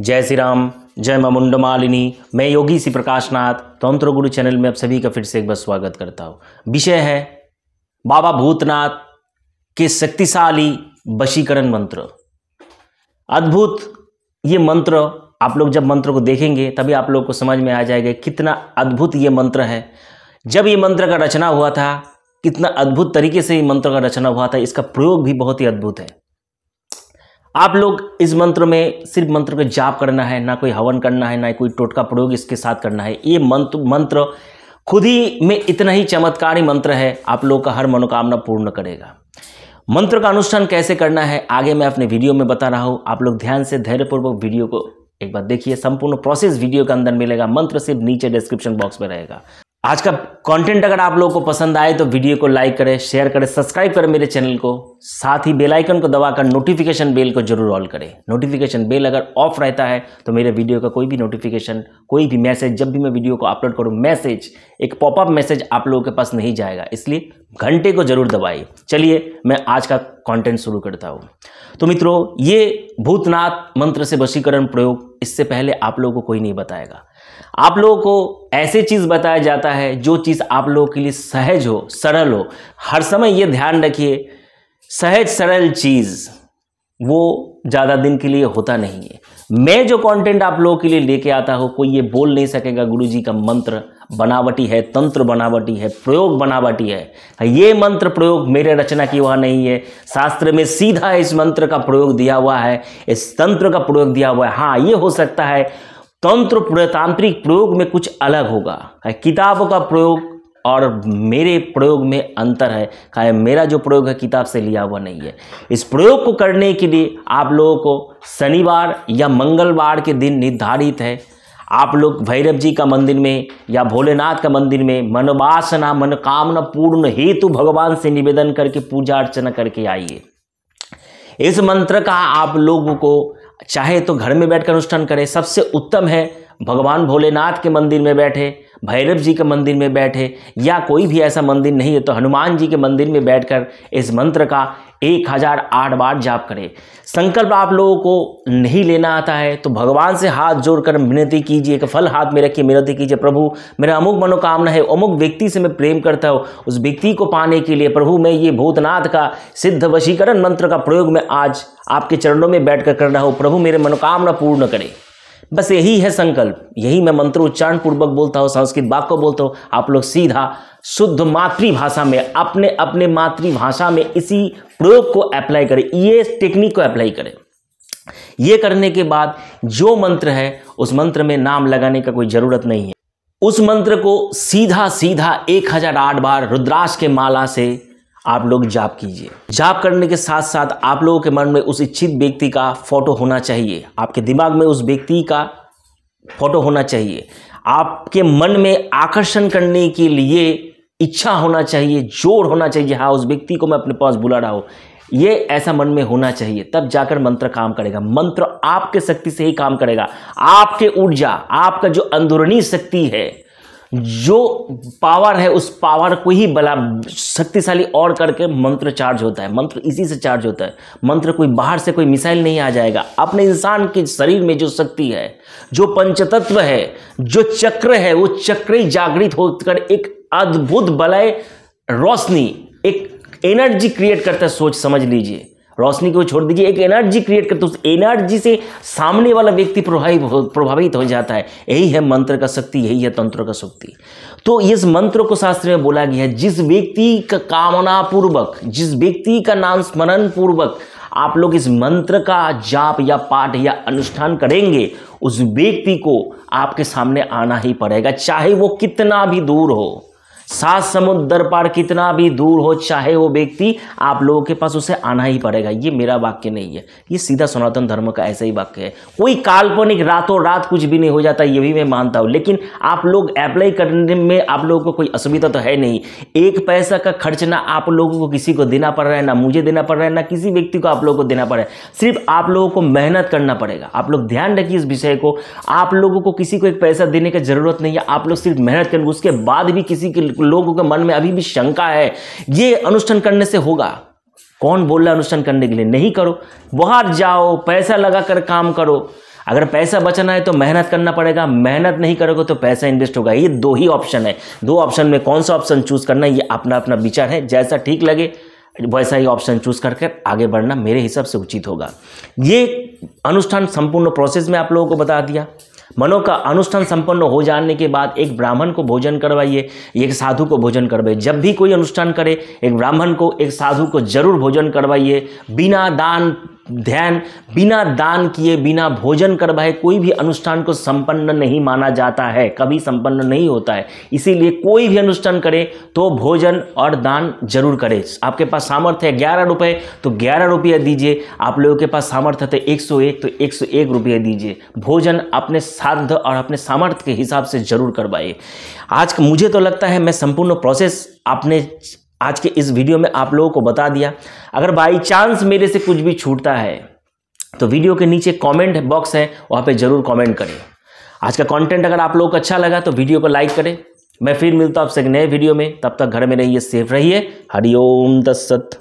जय श्री राम, जय माँ मुंडमालिनी मैं योगी श्री प्रकाशनाथ तंत्र गुरु चैनल में आप सभी का फिर से एक बार स्वागत करता हूँ। विषय है, बाबा भूतनाथ के शक्तिशाली वशीकरण मंत्र। अद्भुत ये मंत्र, आप लोग जब मंत्र को देखेंगे, तभी आप लोग को समझ में आ जाएगा कितना अद्भुत ये मंत्र है। जब ये मंत्र का रचना हुआ था, कितना अद्भुत तरीके से ये मंत्र का रचना हुआ था, इसका प्रयोग भी बहुत ही अद्भुत है। आप लोग इस मंत्र में सिर्फ़ मंत्र को जाप करना है, ना कोई हवन करना है, ना कोई टोटका प्रयोग इसके साथ करना है। ये मंत्र मंत्र खुद ही में इतना ही चमत्कारी मंत्र है, आप लोग का हर मनोकामना पूर्ण करेगा। मंत्र का अनुष्ठान कैसे करना है, आगे मैं अपने वीडियो में बता रहा हूँ। आप लोग ध्यान से धैर्यपूर्वक वीडियो को एक बार देखिए। संपूर्ण प्रोसेस वीडियो के अंदर मिलेगा। मंत्र सिर्फ़ नीचे डिस्क्रिप्शन बॉक्स में रहेगा। आज का कंटेंट अगर आप लोगों को पसंद आए तो वीडियो को लाइक करें शेयर करें सब्सक्राइब करें मेरे चैनल को। साथ ही बेल आइकन को दबाकर नोटिफिकेशन बेल को ज़रूर ऑल करें। नोटिफिकेशन बेल अगर ऑफ़ रहता है तो मेरे वीडियो का कोई भी नोटिफिकेशन कोई भी मैसेज जब भी मैं वीडियो को अपलोड करूँ मैसेज एक पॉपअप मैसेज आप लोगों के पास नहीं जाएगा। इसलिए घंटे को ज़रूर दबाइए। चलिए, मैं आज का कंटेंट शुरू करता हूँ। तो मित्रों, ये भूतनाथ मंत्र से वशीकरण प्रयोग, इससे पहले आप लोगों को कोई नहीं बताएगा। आप लोगों को ऐसे चीज़ बताया जाता है जो चीज़ आप लोगों के लिए सहज हो, सरल हो। हर समय ये ध्यान रखिए, सहज, सरल चीज़ वो ज़्यादा दिन के लिए होता नहीं है। मैं जो कंटेंट आप लोगों के लिए लेके आता हूँ, कोई ये बोल नहीं सकेगा गुरु जी का मंत्र बनावटी है, तंत्र बनावटी है, प्रयोग बनावटी है। ये मंत्र प्रयोग मेरे रचना की हुआ नहीं है। शास्त्र में सीधा इस मंत्र का प्रयोग दिया हुआ है, इस तंत्र का प्रयोग दिया हुआ है। हाँ ये हो सकता है तंत्र प्रतांत्रिक प्रयोग में कुछ अलग होगा। किताबों का प्रयोग और मेरे प्रयोग में अंतर है। क्या मेरा जो प्रयोग है, किताब से लिया हुआ नहीं है। इस प्रयोग को करने के लिए आप लोगों को शनिवार या मंगलवार के दिन निर्धारित है। आप लोग भैरव जी का मंदिर में या भोलेनाथ का मंदिर में मनोवासना, मनोकामना पूर्ण हेतु भगवान से निवेदन करके पूजा अर्चना करके आइए। इस मंत्र का आप लोगों को चाहे तो घर में बैठकर अनुष्ठान करें। सबसे उत्तम है, भगवान भोलेनाथ के मंदिर में बैठे। भैरव जी के मंदिर में बैठे, या कोई भी ऐसा मंदिर नहीं है तो हनुमान जी के मंदिर में बैठकर इस मंत्र का एक हज़ार आठ बार जाप करें। संकल्प आप लोगों को नहीं लेना आता है तो भगवान से हाथ जोड़कर विनती कीजिए कि फल हाथ में रखिए विनती कीजिए, प्रभु, मेरा अमुक मनोकामना है, अमुक व्यक्ति से मैं प्रेम करता हूँ, उस व्यक्ति को पाने के लिए, प्रभु, मैं ये भूतनाथ का सिद्ध वशीकरण मंत्र का प्रयोग मैं आज आपके चरणों में बैठ कर कर रहा हूँ, प्रभु, मेरे मनोकामना पूर्ण करें। बस यही है संकल्प। यही मैं मंत्र उच्चारण पूर्वक बोलता हूँ, संस्कृत वाक्य बोलता हूँ। आप लोग सीधा शुद्ध मातृभाषा में, अपने अपने मातृभाषा में इसी प्रयोग को अप्लाई करें। ये टेक्निक को अप्लाई करें। ये करने के बाद जो मंत्र है, उस मंत्र में नाम लगाने का कोई ज़रूरत नहीं है। उस मंत्र को सीधा सीधा एक हज़ार आठ बार रुद्राक्ष के माला से आप लोग जाप कीजिए। जाप करने के साथ साथ आप लोगों के मन में उस इच्छित व्यक्ति का फ़ोटो होना चाहिए। आपके दिमाग में उस व्यक्ति का फ़ोटो होना चाहिए। आपके मन में आकर्षण करने के लिए इच्छा होना चाहिए, ज़ोर होना चाहिए हाँ उस व्यक्ति को मैं अपने पास बुला रहा हूँ। ये ऐसा मन में होना चाहिए, तब जाकर मंत्र काम करेगा। मंत्र आपके शक्ति से ही काम करेगा। आपके ऊर्जा, आपका जो अंदरूनी शक्ति है जो पावर है, उस पावर को ही बला शक्तिशाली और करके मंत्र चार्ज होता है। मंत्र इसी से चार्ज होता है। मंत्र कोई बाहर से कोई मिसाइल नहीं आ जाएगा। अपने इंसान के शरीर में जो शक्ति है, जो पंचतत्व है, जो चक्र है, वो चक्र ही जागृत होकर एक अद्भुत बलय रोशनी, एक एनर्जी क्रिएट करता है, सोच समझ लीजिए। रोशनी को छोड़ दीजिए, एक एनर्जी क्रिएट करते उस एनर्जी से सामने वाला व्यक्ति प्रभावित हो जाता है। यही है मंत्र का शक्ति, यही है तंत्र का शक्ति। तो इस मंत्र को शास्त्र में बोला गया है, जिस व्यक्ति का कामना पूर्वक जिस व्यक्ति का नाम स्मरण पूर्वक आप लोग इस मंत्र का जाप या पाठ या अनुष्ठान करेंगे, उस व्यक्ति को आपके सामने आना ही पड़ेगा, चाहे वो कितना भी दूर हो। सात समुद्र पार कितना भी दूर हो, चाहे वो व्यक्ति, आप लोगों के पास उसे आना ही पड़ेगा। ये मेरा वाक्य नहीं है। ये सीधा सनातन धर्म का ऐसा ही वाक्य है। कोई काल्पनिक रातों रात कुछ भी नहीं हो जाता, ये भी मैं मानता हूँ। लेकिन आप लोग अप्लाई करने में आप लोगों को कोई असुविधा तो है नहीं। एक पैसा का खर्च ना आप लोगों को किसी को देना पड़ रहा है, ना मुझे देना पड़ रहा है, ना किसी व्यक्ति को आप लोगों को देना पड़ रहा है। सिर्फ़ आप लोगों को मेहनत करना पड़ेगा। आप लोग ध्यान रखिए इस विषय को। आप लोगों को किसी को एक पैसा देने की ज़रूरत नहीं है। आप लोग सिर्फ़ मेहनत करेंगे। उसके बाद भी किसी के लोगों के मन में अभी भी शंका है, ये अनुष्ठान करने से होगा। कौन बोल रहा अनुष्ठान करने के लिए? नहीं करो। बाहर जाओ, पैसा लगाकर काम करो। अगर पैसा बचाना है तो मेहनत करना पड़ेगा। मेहनत नहीं करोगे तो पैसा इन्वेस्ट होगा। ये दो ही ऑप्शन है। दो ऑप्शन में कौन सा ऑप्शन चूज़ करना ये अपना अपना विचार है। जैसा ठीक लगे, वैसा ही ऑप्शन चूज़ करके आगे बढ़ना मेरे हिसाब से उचित होगा। ये अनुष्ठान संपूर्ण प्रोसेस में आप लोगों को बता दिया। मनो का अनुष्ठान संपन्न हो जाने के बाद एक ब्राह्मण को भोजन करवाइए, एक साधु को भोजन करवाइए। जब भी कोई अनुष्ठान करे, एक ब्राह्मण को, एक साधु को ज़रूर भोजन करवाइए। बिना दान ध्यान, बिना दान किए, बिना भोजन करवाए कोई भी अनुष्ठान को संपन्न नहीं माना जाता है, कभी संपन्न नहीं होता है। इसीलिए कोई भी अनुष्ठान करे तो भोजन और दान ज़रूर करे। आपके पास सामर्थ्य है ग्यारह रुपये तो ग्यारह रुपये दीजिए। आप लोगों के पास सामर्थ्य है एक सौ एक तो एक सौ एक रुपये दीजिए। भोजन अपने साध और अपने सामर्थ्य के हिसाब से ज़रूर करवाइए। आज मुझे तो लगता है मैं संपूर्ण प्रोसेस आपने आज के इस वीडियो में आप लोगों को बता दिया, अगर बाई चांस मेरे से कुछ भी छूटता है तो वीडियो के नीचे कमेंट बॉक्स है, वहाँ पे ज़रूर कमेंट करें। आज का कंटेंट अगर आप लोगों को अच्छा लगा तो वीडियो को लाइक करें। मैं फिर मिलता हूँ आपसे एक नए वीडियो में, तब तक घर में रहिए सेफ़ रहिए। हरिओम दत्सत